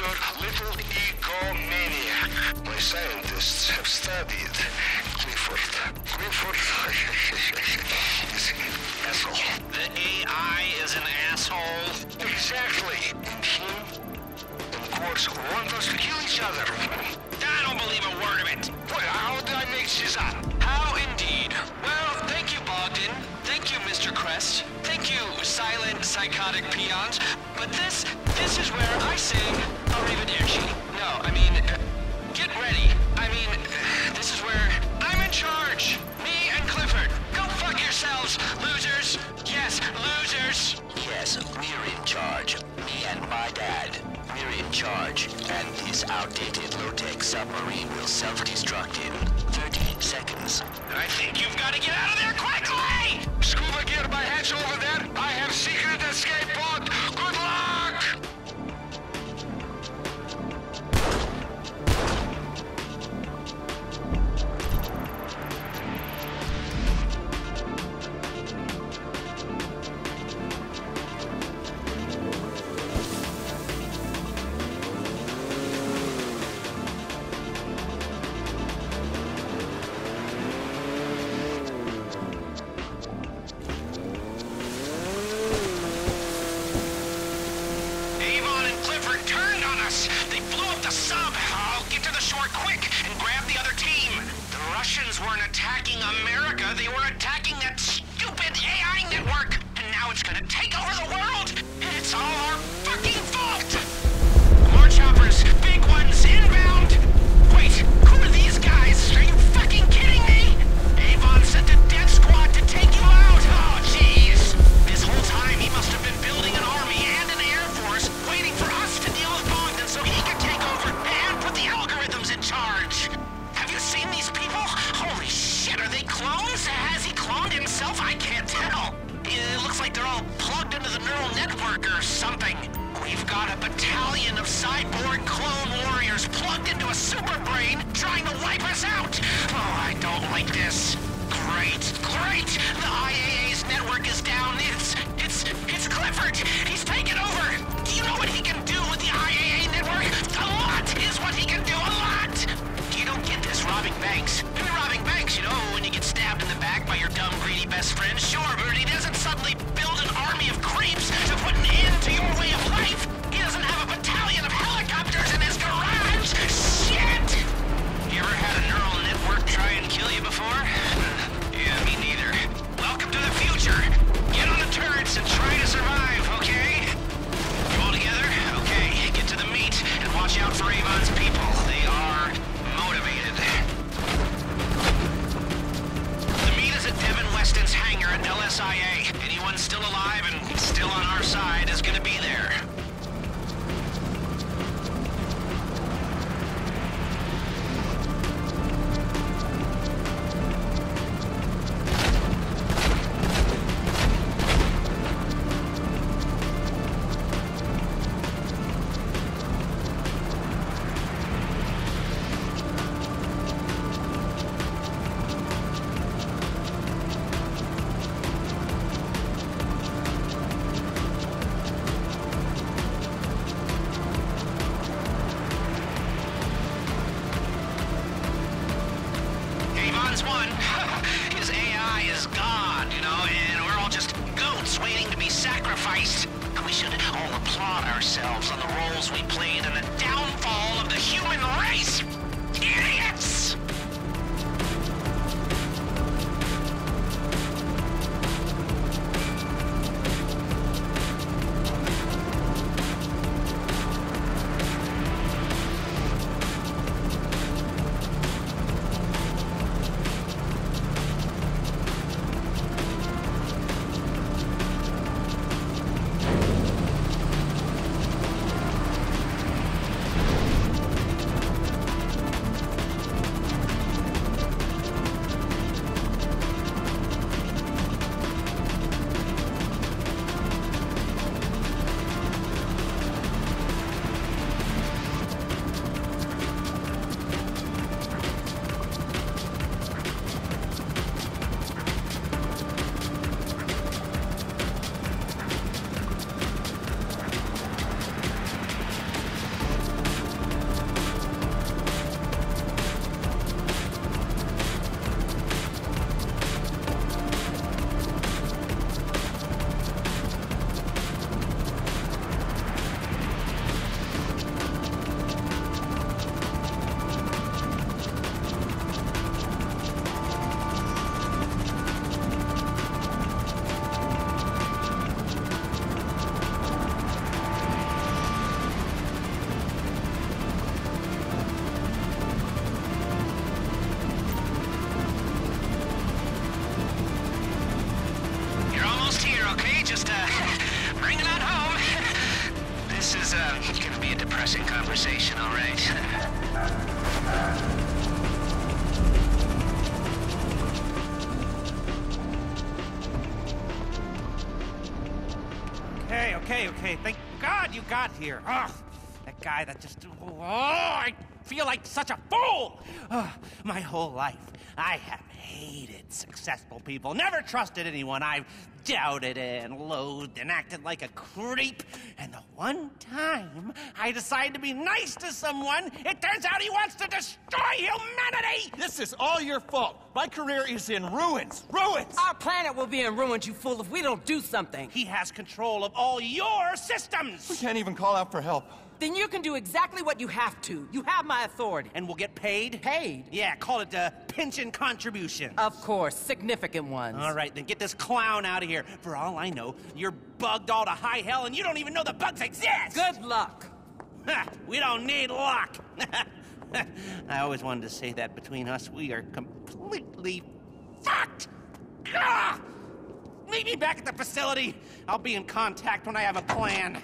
your little egomaniac. My scientists have studied Clifford. Clifford is an asshole. The AI is an asshole. Exactly. And him and Quartz want us to kill each other. I don't believe a word of it. Well, how did I make this up? How indeed. Thank you, silent, psychotic peons. But this, this is where I sing Arrivederci. No, I mean, uh, get ready. I mean, uh, this is where I'm in charge. Me and Clifford. Go fuck yourselves, losers. Yes, losers. Yes, we're in charge. Me and my dad. We're in charge. And this outdated low-tech submarine will self-destruct in 30 seconds. I think you've got to get out of there quickly! Scuba gear by hatch over there. I have secret escape gonna take over like they're all plugged into the neural network or something. We've got a battalion of cyborg clone warriors plugged into a super brain trying to wipe us out. Oh, I don't like this. Great, great! The IAA's network is LSIA. Anyone still alive and still on our side is gonna be there. Gone, you know, and we're all just goats waiting to be sacrificed. We should all applaud ourselves on the roles we played in the downfall of the human race. This is, uh, gonna be a depressing conversation, all right? Okay, okay, okay. Thank God you got here. Ugh, that guy that just. Oh, I feel like such a fool. Ugh, my whole life, I have hated successful people. Never trusted anyone. I've doubted and loathed and acted like a creep. And the one time I decide to be nice to someone, it turns out he wants to destroy humanity. This is all your fault. My career is in ruins. Ruins! Our planet will be in ruins, you fool, if we don't do something. He has control of all your systems. We can't even call out for help. Then you can do exactly what you have to. You have my authority. And we'll get paid? Paid? Yeah, call it a pension contribution. Of course, significant ones. All right, then get this clown out of here. For all I know, you're bugged all to high hell and you don't even know the bugs exist! Good luck. Ha, we don't need luck! I always wanted to say that between us, we are completely fucked! Gah! Meet me back at the facility. I'll be in contact when I have a plan.